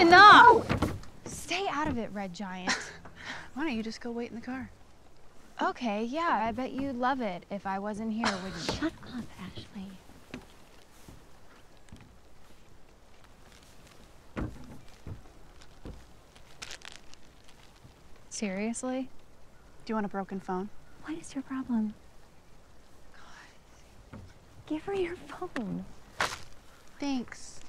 enough! Stay out of it, Red Giant. Why don't you just go wait in the car? Okay, yeah, I bet you'd love it if I wasn't here, Would you? Shut up, Ashley. Seriously? Do you want a broken phone? What is your problem? God. Give her your phone. Thanks.